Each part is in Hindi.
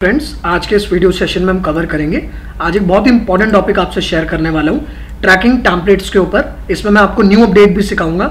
फ्रेंड्स आज के इस वीडियो सेशन में हम कवर करेंगे। आज एक बहुत ही इंपॉर्टेंट टॉपिक आपसे शेयर करने वाला हूँ ट्रैकिंग टैम्पलेट्स के ऊपर। इसमें मैं आपको न्यू अपडेट भी सिखाऊँगा।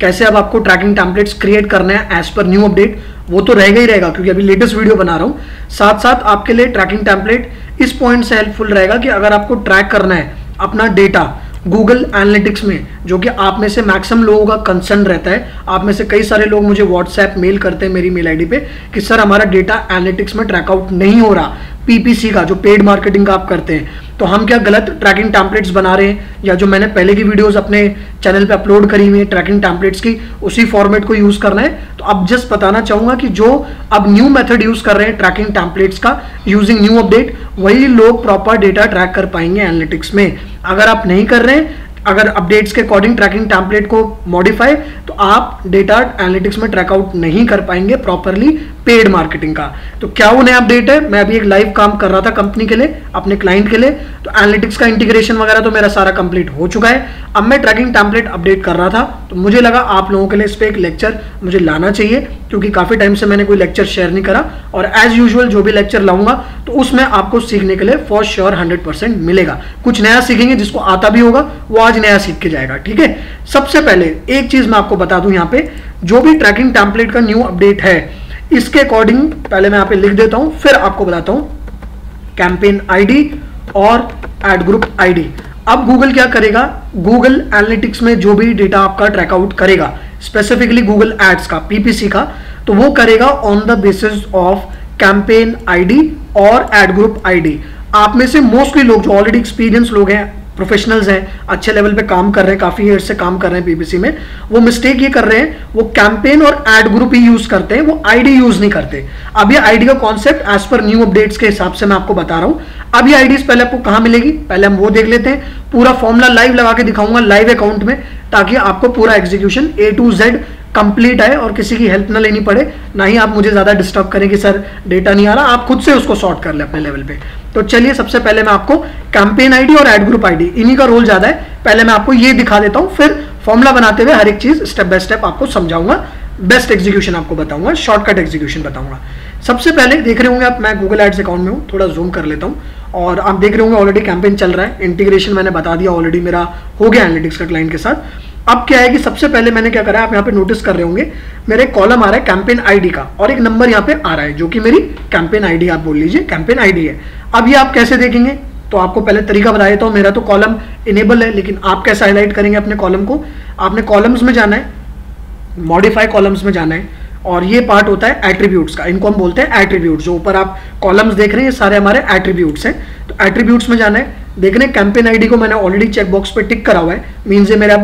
कैसे अब आपको ट्रैकिंग टैम्पलेट्स क्रिएट करने हैं एज पर न्यू अपडेट वो तो रहेगा ही रहेगा, क्योंकि अभी लेटेस्ट वीडियो बना रहा हूँ। साथ साथ आपके लिए ट्रैकिंग टैम्पलेट इस पॉइंट से हेल्पफुल रहेगा कि अगर आपको ट्रैक करना है अपना डेटा गूगल एनालिटिक्स में, जो कि आप में से मैक्सिमम लोगों का कंसर्न रहता है। आप में से कई सारे लोग मुझे व्हाट्सएप मेल करते हैं मेरी मेल आईडी पे कि, सर, हमारा डेटा एनालिटिक्स में ट्रैकआउट नहीं हो रहा। पीपीसी का, जो पेड मार्केटिंग का आप करते हैं तो हम क्या गलत ट्रैकिंग टैम्पलेट्स बना रहे हैं? या जो मैंने पहले की वीडियोस अपने चैनल पे अपलोड करी हुई है ट्रैकिंग टैम्पलेट्स की, उसी फॉर्मेट को यूज़ करना है? तो अब जस्ट बताना चाहूँगा कि जो अब न्यू मेथड यूज़ कर रहे हैं ट्रैकिंग टैम्पलेट्स का यूजिंग न्यू अपडेट वही लोग प्रॉपर डेटा ट्रैक कर पाएँगे एनालिटिक्स में। अगर आप नहीं कर रहे हैं, अगर अपडेट्स के अकॉर्डिंग ट्रैकिंग टैम्पलेट को मॉडिफाई तो आप डेटा एनालिटिक्स में ट्रैकआउट नहीं कर पाएँगे प्रॉपरली पेड मार्केटिंग का। तो क्या वो नया अपडेट है? मैं अभी एक लाइव काम कर रहा था कंपनी के लिए, अपने क्लाइंट के लिए। तो एनालिटिक्स का इंटीग्रेशन वगैरह तो मेरा सारा कंप्लीट हो चुका है। अब मैं ट्रैकिंग टैम्पलेट अपडेट कर रहा था। तो मुझे लगा आप लोगों के लिए इस पर एक लेक्चर मुझे लाना चाहिए, क्योंकि काफ़ी टाइम से मैंने कोई लेक्चर शेयर नहीं करा। और एज यूजल जो भी लेक्चर लाऊँगा तो उसमें आपको सीखने के लिए फॉर श्योर हंड्रेड मिलेगा। कुछ नया सीखेंगे जिसको आता भी होगा, वो आज नया सीख के जाएगा, ठीक है? सबसे पहले एक चीज़ मैं आपको बता दूँ यहाँ पे, जो भी ट्रैकिंग टैम्पलेट का न्यू अपडेट है इसके अकॉर्डिंग पहले मैं यहाँ पे लिख देता हूँ, फिर आपको बताता हूँ। कैंपेन आईडी और एड ग्रुप आईडी अब गूगल क्या करेगा? गूगल एनालिटिक्स में जो भी डेटा आपका ट्रैकआउट करेगा स्पेसिफिकली गूगल एड्स का पीपीसी का तो वो करेगा on the basis of campaign ID और एड ग्रुप आईडी आप में से मोस्टली लोग जो ऑलरेडी एक्सपीरियंस लोग हैं प्रोफेशनल्स हैं, अच्छे लेवल पे काम कर रहे हैं, काफ़ी ईयर से काम कर रहे हैं पीपीसी में। वो मिस्टेक ये कर रहे हैं, वो कैंपेन और एड ग्रुप ही यूज़ करते हैं, वो आईडी यूज़ नहीं करते। अब ये आईडी का concept as per new updates के हिसाब से मैं आपको बता रहा हूँ। अब ये आईडीज पहले आपको कहाँ मिलेगी? पहले हम वो देख लेते हैं। पूरा फॉर्मुला लाइव लगा के दिखाऊँगा लाइव अकाउंट में, ताकि आपको पूरा execution A to Z complete है और किसी की हेल्प ना लेनी पड़े, ना ही आप मुझे ज़्यादा डिस्टर्ब करें कि, सर डेटा नहीं आ रहा। आप खुद से उसको सॉर्ट कर ले अपने लेवल पे। तो चलिए, सबसे पहले मैं आपको कैंपेन आईडी और एड ग्रुप आईडी इन्हीं का रोल ज़्यादा है। पहले मैं आपको ये दिखा देता हूँ, फिर फॉर्मुला बनाते हुए हर एक चीज़ स्टेप बाय स्टेप आपको समझाऊँगा। बेस्ट एग्जीक्यूशन आपको बताऊँगा शॉर्टकट एग्जीक्यूशन बताऊँगा। सबसे पहले देख रहे होंगे आप, मैं गूगल एड्स अकाउंट में हूँ, थोड़ा जूम कर लेता हूँ। और आप देख रहे होंगे ऑलरेडी कैंपेन चल रहा है इंटीग्रेशन मैंने बता दिया ऑलरेडी मेरा हो गया एनालिटिक्स का क्लाइंट के साथ। अब क्या है कि सबसे पहले मैंने क्या करा, आप यहाँ पे नोटिस कर रहे होंगे, मेरे कॉलम आ रहा है कैंपेन आईडी का, और एक नंबर यहाँ पे आ रहा है, जो कि मेरी कैंपेन आईडी आप बोल लीजिए कैंपेन आईडी है। अब ये आप कैसे देखेंगे? तो आपको पहले तरीका बता देता हूँ मेरा तो कॉलम इनेबल है, लेकिन आप कैसे हाईलाइट करेंगे अपने कॉलम को? आपने कॉलम्स में जाना है मॉडिफाई कॉलम्स में जाना है, और ये पार्ट होता है एट्रीब्यूट्स का, इनको हम बोलते हैं एट्रीब्यूट्स जो ऊपर आप कॉलम्स देख रहे हैं, ये सारे हमारे एट्रीब्यूट्स हैं। तो एट्रीब्यूट्स में जाना है देख रहे हैं कैंपेन आईडी को मैंने ऑलरेडी चेकबॉक्स पे टिक करा हुआ है मीन्स ये मेरा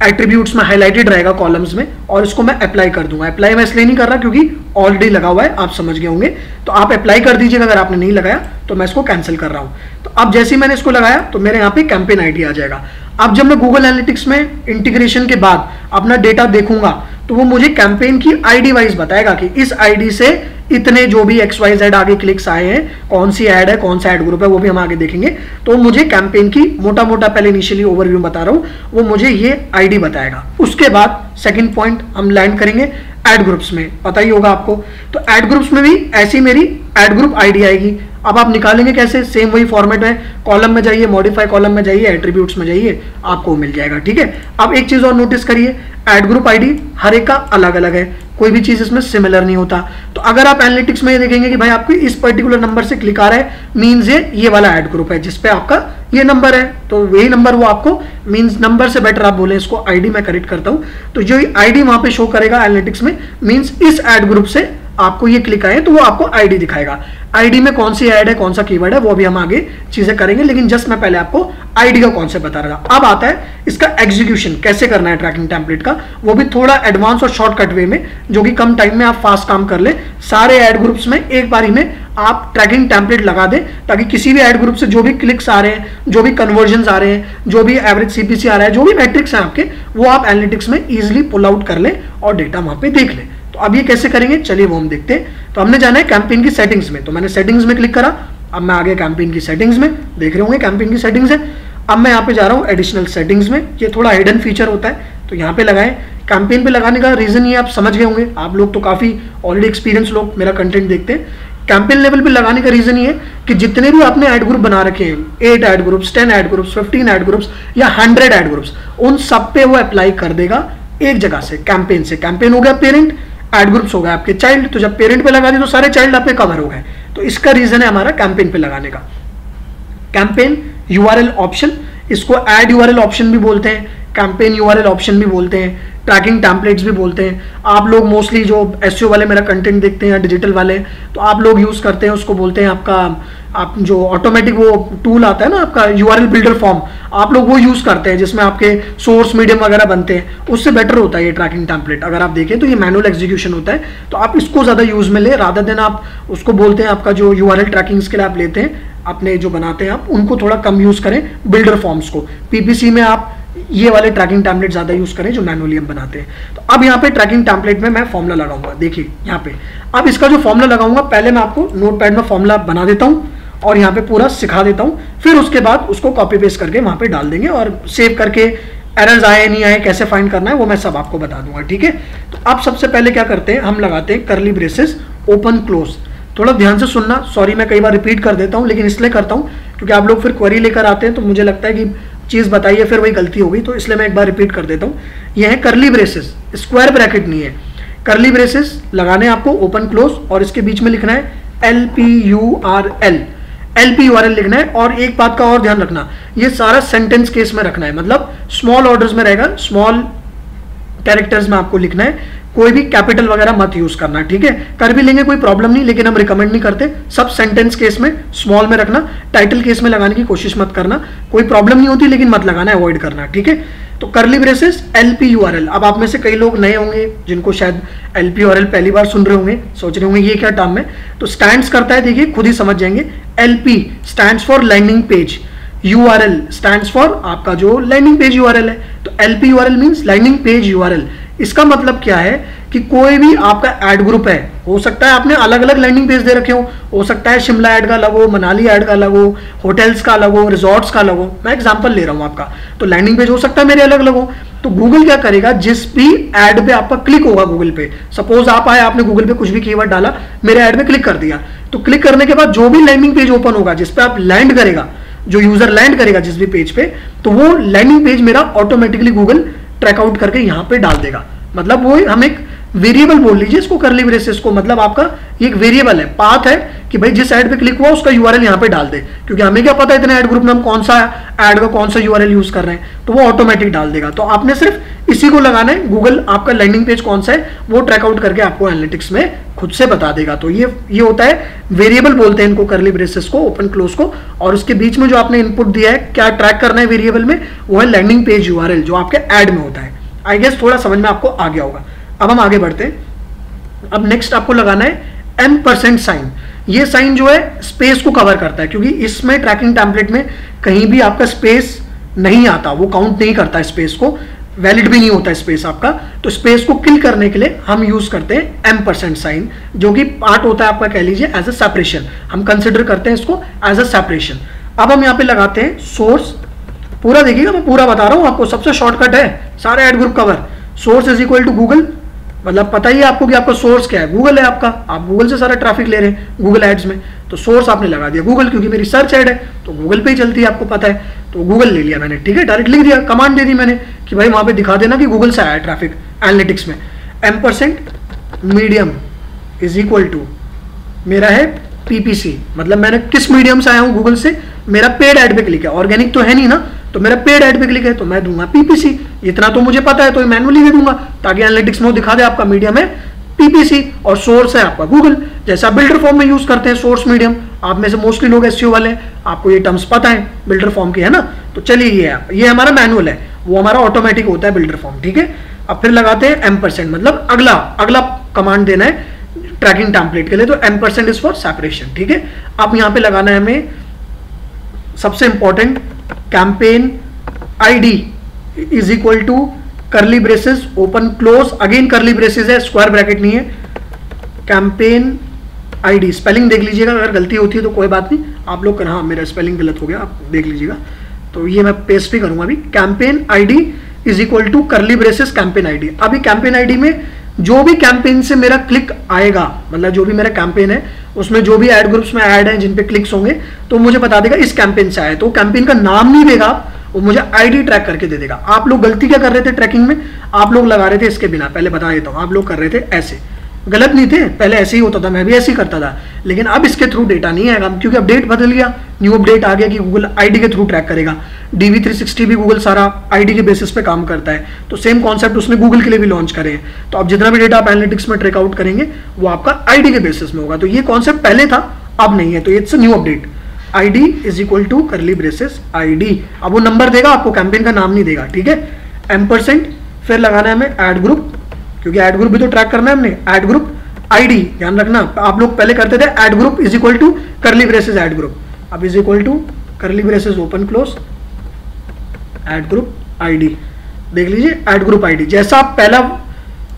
एट्रीब्यूट्स में हाईलाइटेड रहेगा कॉलम्स में, और इसको मैं अप्लाई कर दूँगा। अप्लाई मैं इसलिए नहीं कर रहा क्योंकि ऑलरेडी लगा हुआ है, आप समझ गए होंगे। तो आप अप्लाई कर दीजिएगा, अगर आपने नहीं लगाया तो मैं इसको कैंसिल कर रहा हूँ। तो अब जैसे ही मैंने इसको लगाया तो मेरे यहाँ पे कैंपेन आईडी आ जाएगा। अब जब मैं गूगल एनालिटिक्स में इंटीग्रेशन के बाद अपना डेटा देखूँगा तो वो मुझे कैंपेन की आईडी वाइज बताएगा कि इस आईडी से इतने जो भी एक्स वाई जेड आगे क्लिक्स आए हैं, कौन सी ऐड है, कौन सा ऐड ग्रुप है, वो भी हम आगे देखेंगे। तो मुझे कैंपेन की मोटा मोटा पहले इनिशियली ओवरव्यू बता रहा हूँ, वो मुझे ये आईडी बताएगा। उसके बाद सेकंड पॉइंट हम लैंड करेंगे एड ग्रुप्स में। पता ही होगा आपको। तो एड ग्रुप्स में भी ऐसी मेरी एड ग्रुप आईडी आएगी। अब आप निकालेंगे कैसे? सेम वही फॉर्मेट है कॉलम में जाइए मॉडिफाई कॉलम में जाइए एट्रीब्यूट्स में जाइए, आपको मिल जाएगा। ठीक है? अब एक चीज़ और नोटिस करिए। एड ग्रुप आईडी हर एक का अलग अलग है। कोई भी चीज़ इसमें सिमिलर नहीं होता। तो अगर आप एनालिटिक्स में ये देखेंगे कि भाई आपको इस पर्टिकुलर नंबर से क्लिक आ रहा है मीन्स ये ये वाला एड ग्रुप है, जिसपे आपका ये नंबर है। तो यही नंबर वो आपको मीन्स नंबर से बेटर आप बोले, इसको आईडी मैं करेक्ट करता हूँ। तो जो आईडी वहाँ पे शो करेगा एनालिटिक्स में मीन्स इस एड ग्रुप से आपको ये क्लिक आए तो वो आपको आईडी दिखाएगा। आईडी में कौन सी ऐड है, कौन सा कीवर्ड है, वो भी हम आगे चीज़ें करेंगे, लेकिन जस्ट मैं पहले आपको आईडी का कॉन्सेप्ट बता रहा था। अब आता है इसका एग्जीक्यूशन कैसे करना है ट्रैकिंग टेम्पलेट का, वो भी थोड़ा एडवांस और शॉर्टकट वे में, जो कि कम टाइम में आप फास्ट काम कर ले। सारे एड ग्रुप्स में एक बार ही में आप ट्रैकिंग टेम्पलेट लगा दें, ताकि किसी भी एड ग्रुप से जो भी क्लिक्स आ रहे हैं, जो भी कन्वर्जन आ रहे हैं, जो भी एवरेज सीपीसी आ रहा है, जो भी मैट्रिक्स है आपके, वो आप एनालिटिक्स में इजिली पुल आउट कर ले और डेटा वहाँ पे देख लें। तो अब ये कैसे करेंगे? चलिए वो हम देखते हैं। तो हमने जाना है कैंपेन की सेटिंग्स में। तो मैंने सेटिंग्स में क्लिक करा। अब मैं आगे कैंपेन की सेटिंग्स में देख रहे होंगे कैंपेन की सेटिंग्स है। अब मैं यहाँ पे जा रहा हूँ एडिशनल सेटिंग्स में। ये थोड़ा हिडन फीचर होता है। तो यहाँ पे लगाएँ। कैंपेन पे लगाने का रीजन ये आप समझ गए होंगे। आप लोग तो काफ़ी ऑलरेडी एक्सपीरियंस लोग। मेरा कंटेंट देखते हैं। कैंपेन लेवल पे लगाने का रीजन ये कि जितने भी आपने एड ग्रुप बना रखे हैं eight ad groups ten ad groups fifteen ad groups या हंड्रेड एड ग्रुप्स उन सब पे वो अप्लाई कर देगा एक जगह से कैंपेन से। कैंपेन हो गया पेरेंट एड ग्रुप्स हो गए आपके। चाइल्ड तो जब पेरेंट पे लगा दी तो सारे चाइल्ड आपके कवर हो गए। तो इसका रीजन है हमारा कैंपेन पे लगाने का। कैंपेन यूआरएल ऑप्शन इसको एड यूआरएल ऑप्शन भी बोलते हैं। कैंपेन यूआरएल ऑप्शन भी बोलते हैं। ट्रैकिंग टैम्पलेट्स भी बोलते हैं। आप लोग मोस्टली जो एस वाले मेरा कंटेंट देखते हैं या डिजिटल वाले तो आप लोग यूज़ करते हैं, उसको बोलते हैं आपका आप जो ऑटोमेटिक वो टूल आता है ना आपका U R L builder form आप लोग वो यूज़ करते हैं, जिसमें आपके सोर्स मीडियम वगैरह बनते हैं, उससे बेटर होता है ये ट्रैकिंग टैम्पलेट अगर आप देखें तो ये मैनुअल एग्जीक्यूशन होता है तो आप इसको ज़्यादा यूज़ में ले राधा दिन आप उसको बोलते हैं आपका जो यूआरएल ट्रैकिंग के लिए आप लेते हैं, अपने जो बनाते हैं आप, उनको थोड़ा कम यूज़ करें बिल्डर फॉर्म्स को। पीपीसी में आप ये वाले ट्रैकिंग टैम्पलेट ज़्यादा यूज़ करें जो मैनुअली बनाते हैं। तो अब यहाँ पे ट्रैकिंग टैम्पलेट में मैं फॉर्मुला लगाऊँगा, देखिए यहाँ पे। अब इसका जो फॉर्मुला लगाऊँगा, पहले मैं आपको नोट पैड में फॉर्मुला बना देता हूँ। और यहाँ पे पूरा सिखा देता हूँ। फिर उसके बाद उसको कॉपी पेस्ट करके वहाँ पे डाल देंगे और सेव करके एरर्स आए, नहीं आए, कैसे फाइंड करना है, वो मैं सब आपको बता दूँगा, ठीक है? तो अब सबसे पहले क्या करते हैं, हम लगाते हैं करली ब्रेसेस ओपन क्लोज थोड़ा ध्यान से सुनना सॉरी मैं कई बार रिपीट कर देता हूँ, लेकिन इसलिए करता हूँ, क्योंकि आप लोग फिर क्वेरी लेकर आते हैं तो मुझे लगता है कि चीज़ बताइए, फिर वही गलती हो गई तो इसलिए मैं एक बार रिपीट कर देता हूँ। यह है करली ब्रेसेस स्क्वायर ब्रैकेट नहीं है। करली ब्रेसेस लगाने आपको ओपन क्लोज और इसके बीच में लिखना है L P U R L L P U लिखना है और एक बात का और ध्यान रखना, ये सारा सेंटेंस केस में रखना है। मतलब स्मॉल ऑर्डर्स में रहेगा स्मॉल कैरेक्टर्स में आपको लिखना है। कोई भी कैपिटल वगैरह मत यूज़ करना, ठीक है? कर भी लेंगे, कोई प्रॉब्लम नहीं, लेकिन हम रिकमेंड नहीं करते। सब सेंटेंस केस में स्मॉल में रखना। टाइटल केस में लगाने की कोशिश मत करना। कोई प्रॉब्लम नहीं होती, लेकिन मत लगाना अवॉइड करना, ठीक है? तो curly braces L P U R L अब आप में से कई लोग नए होंगे जिनको शायद एल पी आर एल पहली बार सुन रहे होंगे, सोच रहे होंगे ये क्या टर्म है। तो स्टैंड करता है, देखिए, खुद ही समझ जाएँगे। L P stand for landing page U R L stand for आपका जो landing page U R L है। तो L P U R L mean landing page U R L इसका मतलब क्या है? कि कोई भी आपका एड ग्रुप है, हो सकता है आपने अलग अलग लैंडिंग पेज दे रखे हो हो सकता है शिमला एड का अलग हो, मनाली एड का अलग हो होटल्स का अलग हो रिजॉर्ट्स का अलग हो। मैं एग्जांपल ले रहा हूँ आपका। तो लैंडिंग पेज हो सकता है मेरे अलग अलग हो। तो गूगल क्या करेगा? जिस भी एड पे आपका क्लिक होगा गूगल पे सपोज़ आप आए, आपने गूगल पे कुछ भी कीवर्ड डाला, मेरे एड पे क्लिक कर दिया। तो क्लिक करने के बाद जो भी लैंडिंग पेज ओपन होगा, जिस जिसपे आप लैंड करेगा, जो यूज़र लैंड करेगा जिस भी पेज पे तो वो लैंडिंग पेज मेरा ऑटोमेटिकली गूगल ट्रैकआउट करके यहाँ पे डाल देगा। मतलब वो हम एक वेरिएबल बोल लीजिए, इसको करली ब्रेसेस को मतलब आपका एक वेरिएबल है पाथ है कि भाई जिस एड पे क्लिक हुआ, उसका यूआरएल यहाँ पे डाल दे। क्योंकि हमें क्या पता है इतने एड ग्रुप में हम कौन सा एड का कौन सा यूआरएल यूज़ कर रहे हैं तो वो ऑटोमेटिक डाल देगा। तो आपने सिर्फ़ इसी को लगाना है गूगल आपका लैंडिंग पेज कौन सा है, वो ट्रैकआउट करके आपको एनालिटिक्स में खुद से बता देगा। तो ये ये होता है वेरिएबल बोलते हैं इनको करली ब्रेसेस को ओपन क्लोज को, और उसके बीच में जो आपने इनपुट दिया है, क्या ट्रैक करना है वेरिएबल में, वो है लैंडिंग पेज यूआरएल जो आपके एड में होता है। आई गेस थोड़ा समझ में आपको आ गया होगा। अब हम आगे बढ़ते हैं। अब नेक्स्ट आपको लगाना है एम परसेंट साइन ये साइन जो है स्पेस को कवर करता है, क्योंकि इसमें ट्रैकिंग टैंपलेट में कहीं भी आपका स्पेस नहीं आता, वो काउंट नहीं करता स्पेस को वैलिड भी नहीं होता स्पेस आपका। तो स्पेस को किल करने के लिए हम यूज़ करते हैं एम परसेंट साइन जो कि पार्ट होता है आपका कह लीजिए एज अ सेपरेशन हम कंसिडर करते हैं इसको एज अ सेपरेशन अब हम यहाँ पे लगाते हैं सोर्स पूरा देखिएगा, मैं पूरा बता रहा हूँ, आपको सबसे शॉर्टकट है, सारे ad group cover source is equal to Google मतलब पता ही आपको कि आपका सोर्स क्या है? गूगल है आपका। आप गूगल से सारा ट्रैफ़िक ले रहे हैं गूगल एड्स में। तो सोर्स आपने लगा दिया गूगल क्योंकि मेरी सर्च एड है तो गूगल पे ही चलती है, आपको पता है। तो गूगल ले लिया मैंने, ठीक है? डायरेक्ट लिख दिया कमांड दे दी मैंने कि भाई वहाँ पे दिखा देना कि गूगल से आया ट्रैफ़िक एनालिटिक्स में। Ampersand medium is equal to मेरा है पीपीसी मतलब मैंने किस मीडियम से आया हूँ गूगल से? मेरा पेड एड पे क्लिक है ऑर्गेनिक तो है नहीं ना? तो मेरा पेड एड पे क्लिक है तो मैं दूँगा पीपीसी इतना तो मुझे पता है तो मैनुअली दे दूँगा, ताकि एनालिटिक्स में दिखा दे आपका मीडियम है पीपीसी और सोर्स है आपका गूगल जैसा बिल्डर फॉर्म में यूज़ करते हैं सोर्स मीडियम आप में से मोस्टली लोग एस वाले, आपको ये टर्म्स पता है बिल्डर फॉर्म के, है ना? तो चलिए ये ये हमारा मैनुअल है, वो हमारा ऑटोमेटिक होता है बिल्डर फॉर्म ठीक है? अब फिर लगाते हैं एम परसेंट मतलब अगला अगला कमांड देना है ट्रैकिंग टैंपलेट के लिए तो ampersand is for separation ठीक है? अब यहाँ पे लगाना है हमें सबसे important campaign ID is equal to curly braces open close again curly braces है स्क्वायर ब्रैकेट नहीं है. कैंपेन आईडी स्पेलिंग देख लीजिएगा, अगर गलती होती है तो कोई बात नहीं। आप लोग हाँ मेरा स्पेलिंग गलत हो गया, आप देख लीजिएगा। तो ये मैं पेस्ट भी करूँगा अभी। Campaign ID is equal to curly braces campaign ID अभी कैंपेन आईडी में जो भी कैंपेन से मेरा क्लिक आएगा मतलब जो भी मेरा कैंपेन है उसमें जो भी एड ग्रुप्स में एड हैं, जिन पे क्लिक्स होंगे तो मुझे बता देगा इस कैंपेन से आए तो कैंपेन का नाम नहीं देगा, वो मुझे आईडी ट्रैक करके दे देगा। आप लोग गलती क्या कर रहे थे ट्रैकिंग में? आप लोग लगा रहे थे इसके बिना, पहले बता देता हूँ। आप लोग कर रहे थे ऐसे। गलत नहीं थे, पहले ऐसे ही होता था, मैं भी ऐसे ही करता था। लेकिन अब इसके थ्रू डेटा नहीं आएगा, क्योंकि अपडेट बदल गया। न्यू अपडेट आ गया कि गूगल आईडी के थ्रू ट्रैक करेगा। डीवी थ्री सिक्सटी भी गूगल सारा आईडी के बेसिस पे काम करता है। तो सेम कॉन्सेप्ट उसने गूगल के लिए भी लॉन्च करे हैं। तो आप जितना भी डेटा आप एनालिटिक्स में ट्रेकआउट करेंगे, वो आपका आईडी के बेसिस में होगा। तो ये कॉन्सेप्ट पहले था, अब नहीं है। तो it's new update I D is equal to curly braces ID अब वो नंबर देगा, आपको कैंपेन का नाम नहीं देगा, ठीक है? एम परसेंट फिर लगाना है हमें एड ग्रुप क्योंकि एड ग्रुप भी तो ट्रैक करना है हमने। एड ग्रुप आईडी ध्यान रखना, आप लोग पहले करते थे ad group is equal to curly braces ad group अब is equal to curly braces open close ad group ID देख लीजिए एड ग्रुप आईडी जैसा आप पहला,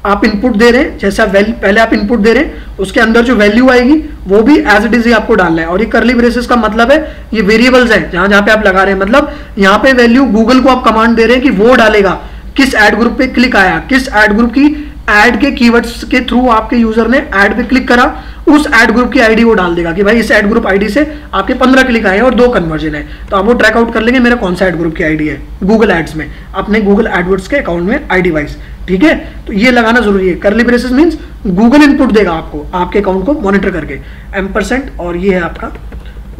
आप इनपुट दे रहे हैं, जैसा पहले आप इनपुट दे रहे हैं, उसके अंदर जो वैल्यू आएगी, वो भी एज इट इज़ ही आपको डालना है। और ये करली ब्रेसेस का मतलब है, ये वेरिएबल्स है। जहाँ जहाँ पे आप लगा रहे हैं मतलब यहाँ पे वैल्यू गूगल को आप कमांड दे रहे हैं कि वो डालेगा, किस एड ग्रुप पे क्लिक आया, किस एड ग्रुप की एड के कीवर्ड्स के थ्रू आपके यूज़र ने एड पे क्लिक करा, उस एड ग्रुप की आईडी वो डाल देगा कि भाई इस एड ग्रुप आईडी से आपके पंद्रह क्लिक आए और दो कन्वर्जन है। तो आप वो ट्रैक आउट कर लेंगे, मेरा कौन सा एड ग्रुप की आईडी है? गूगल एड्स में, अपने गूगल एडवर्ड्स के अकाउंट में आईडी वाइज ठीक है? तो ये लगाना ज़रूरी है। Curly braces means Google input देगा आपको, आपके अकाउंट को मॉनिटर करके। एम परसेंट और ये है आपका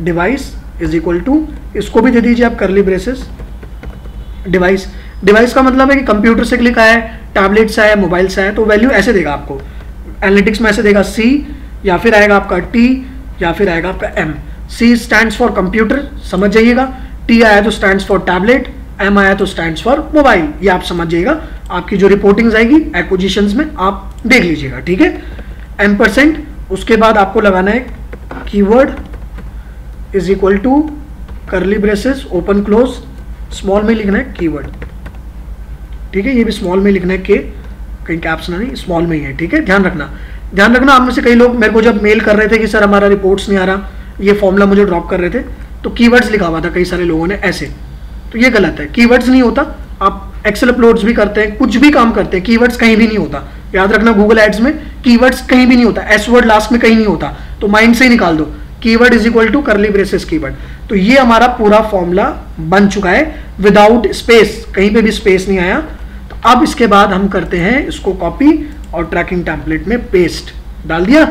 डिवाइस इज़ इक्वल टू इसको भी दे दीजिए आप करली ब्रेसेस डिवाइस डिवाइस का मतलब है कि कंप्यूटर से क्लिक आया है टैबलेट से आया मोबाइल से आया तो वैल्यू ऐसे देगा आपको। एनालिटिक्स में ऐसे देगा सी या फिर आएगा आपका टी या फिर आएगा आपका M C stand for computer समझ जाइएगा। टी आया तो स्टैंड फॉर टैबलेट एम आया तो स्टैंड फॉर मोबाइल ये आप समझ जाइएगा। आपकी जो रिपोर्टिंग आएगी एक्विजिशन में आप देख लीजिएगा, ठीक है? एम परसेंट उसके बाद आपको लगाना है keyword is equal to curly braces open close small में लिखना है कीवर्ड ठीक है, ये भी स्मॉल में लिखना है के कहीं कैप्स ना नहीं स्मॉल में ही है, ठीक है? ध्यान रखना। ध्यान रखना, आप में से कई लोग मेरे को जब मेल कर रहे थे कि, सर, हमारा रिपोर्ट्स नहीं आ रहा, ये फॉर्मूला मुझे ड्रॉप कर रहे थे तो कीवर्ड्स लिखा हुआ था कई सारे लोगों ने, ऐसे। तो ये गलत है। कीवर्ड्स नहीं होता। आप एक्सेल अपलोड्स भी करते हैं, कुछ भी काम करते हैं कीवर्ड्स कहीं भी नहीं होता। याद रखना गूगल एड्स में कीवर्ड्स कहीं भी नहीं होता। एस वर्ड लास्ट में कहीं नहीं होता। तो माइंड से ही निकाल दो। Keyword is equal to curly braces keyword तो ये हमारा पूरा फॉर्मूला बन चुका है। विदाउट स्पेस कहीं पे भी स्पेस नहीं आया। अब इसके बाद हम करते हैं इसको कॉपी और ट्रैकिंग टेम्पलेट में पेस्ट डाल दिया।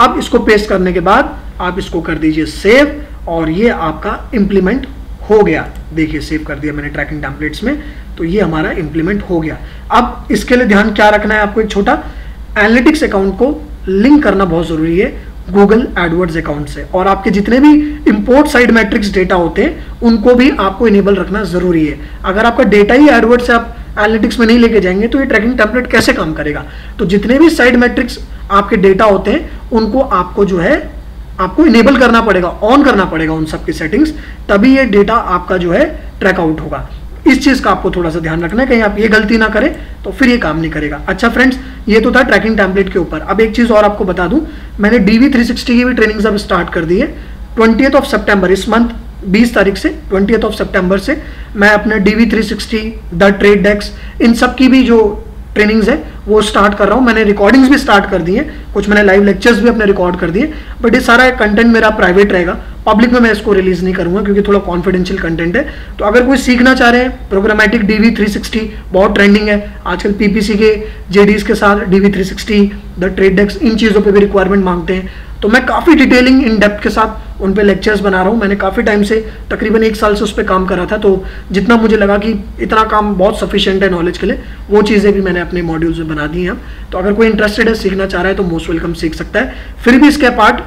अब इसको पेस्ट करने के बाद आप इसको कर दीजिए सेव और ये आपका इंप्लीमेंट हो गया। देखिए सेव कर दिया मैंने ट्रैकिंग टेम्पलेट्स में तो ये हमारा इंप्लीमेंट हो गया। अब इसके लिए ध्यान क्या रखना है आपको एक छोटा? एनालिटिक्स अकाउंट को लिंक करना बहुत ज़रूरी है गूगल एडवर्ड्स अकाउंट से। और आपके जितने भी इंपोर्ट साइड मैट्रिक्स डेटा होते हैं, उनको भी आपको इनेबल रखना ज़रूरी है। अगर आपका डेटा ही एडवर्ड से आप एनालिटिक्स में नहीं लेके जाएँगे तो ये ट्रैकिंग टेम्पलेट कैसे काम करेगा? तो जितने भी साइड मैट्रिक्स आपके डेटा होते हैं, उनको आपको जो है, आपको इनेबल करना पड़ेगा ऑन करना पड़ेगा उन सबकी सेटिंग्स तभी ये डेटा आपका जो है ट्रैक आउट होगा। इस चीज़ का आपको थोड़ा सा ध्यान रखना है, कहीं आप ये गलती ना करें तो फिर ये काम नहीं करेगा। अच्छा फ्रेंड्स ये तो था ट्रैकिंग टेम्पलेट के ऊपर। अब एक चीज़ और आपको बता दूँ, मैंने डीवी 360 की भी ट्रेनिंग्स अब स्टार्ट कर दी है ट्वेंटी ऑफ़ सितंबर इस मंथ 20 तारीख से ट्वेंटी ऑफ़ सितंबर से, मैं अपने डीवी 360 द ट्रेड डेक्स इन सब की भी जो ट्रेनिंग्स है, वो स्टार्ट कर रहा हूँ। मैंने रिकॉर्डिंग्स भी स्टार्ट कर दी हैं, कुछ मैंने लाइव लेक्चर्स भी अपने रिकॉर्ड कर दिए बट ये सारा कंटेंट मेरा प्राइवेट रहेगा। पब्लिक में मैं इसको रिलीज़ नहीं करूँगा, क्योंकि थोड़ा कॉन्फिडेंशियल कंटेंट है। तो अगर कोई सीखना चाह रहे हैं प्रोग्रामेटिक डीवी 360 बहुत ट्रेंडिंग है। आजकल पीपीसी के जेडीज के साथ डीवी 360 द ट्रेड डेक्स इन चीज़ों पर भी रिक्वायरमेंट मांगते हैं। तो मैं काफ़ी डिटेलिंग इन डेप्थ के साथ उन पर लेक्चर्स बना रहा हूँ। मैंने काफ़ी टाइम से, तकरीबन एक साल से उस पर काम करा था तो जितना मुझे लगा कि इतना काम बहुत सफिशेंट है नॉलेज के लिए, वो चीज़ें भी मैंने अपने मॉड्यूल्स में बना दी हैं। तो अगर कोई इंटरेस्टेड है, सीखना चाह रहा है तो मोस्ट वेलकम सीख सकता है। फिर भी इसके पार्ट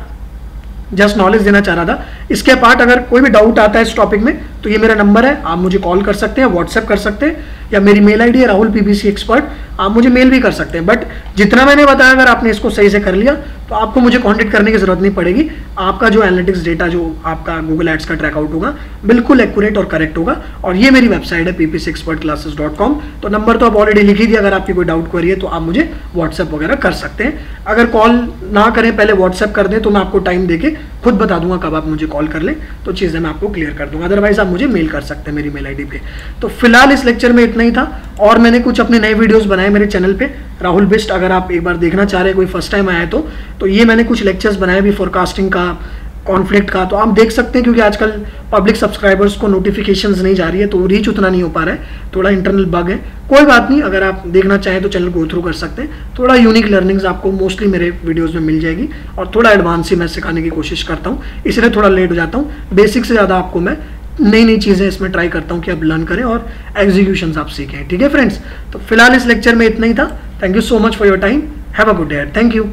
जस्ट नॉलेज देना चाह रहा था। इसके पार्ट अगर कोई भी डाउट आता है इस टॉपिक में तो ये मेरा नंबर है। आप मुझे कॉल कर सकते हैं व्हाट्सएप कर सकते हैं, या मेरी मेल आईडी है राहुल पीबीसी एक्सपर्ट आप मुझे मेल भी कर सकते हैं। बट जितना मैंने बताया, अगर आपने इसको सही से कर लिया तो आपको मुझे कॉन्टेक्ट करने की ज़रूरत नहीं पड़ेगी। आपका जो एनालिटिक्स डेटा जो आपका गूगल एड्स का ट्रैकआउट होगा, बिल्कुल एक्यूरेट और करेक्ट होगा। और ये मेरी वेबसाइट है PPC expert classes dot com तो नंबर तो आप ऑलरेडी लिख दिया, अगर आपकी कोई डाउट क्वेरी है तो आप मुझे व्हाट्सएप वगैरह कर सकते हैं। अगर कॉल ना करें, पहले व्हाट्सएप कर दें तो मैं आपको टाइम देके खुद बता दूँगा कब आप मुझे कॉल कर लें तो चीज़ें मैं आपको क्लियर कर दूँगा। अदरवाइज़ आप मुझे मेल कर सकते हैं मेरी मेल आईडी पे। तो फ़िलहाल इस लेक्चर में इतना ही था, और मैंने कुछ अपने नए वीडियोस बनाए मेरे चैनल पे। राहुल बिस्ट अगर आप एक बार देखना चाह रहे हैं, कोई फ़र्स्ट टाइम आया तो तो ये मैंने कुछ लेक्चर्स बनाए भी फोरकास्टिंग का कॉन्फ्लिक्ट का तो आप देख सकते हैं क्योंकि आजकल पब्लिक सब्सक्राइबर्स को नोटिफिकेशन नहीं जा रही है तो रीच उतना नहीं हो पा रहा है, थोड़ा इंटरनल बग है। कोई बात नहीं, अगर आप देखना चाहें तो चैनल गो थ्रू कर सकते हैं। थोड़ा यूनिक लर्निंग्स आपको मोस्टली मेरे वीडियोस में मिल जाएगी, और थोड़ा एडवांस ही मैं सिखाने की कोशिश करता हूँ। इसलिए थोड़ा लेट हो जाता हूँ। बेसिक से ज़्यादा आपको मैं नई नई चीज़ें इसमें ट्राई करता हूँ कि आप लर्न करें और एग्जीक्यूशन आप सीखें, ठीक है फ्रेंड्स तो फ़िलहाल इस लेक्चर में इतना ही था। Thank you so much for your time have a good day thank you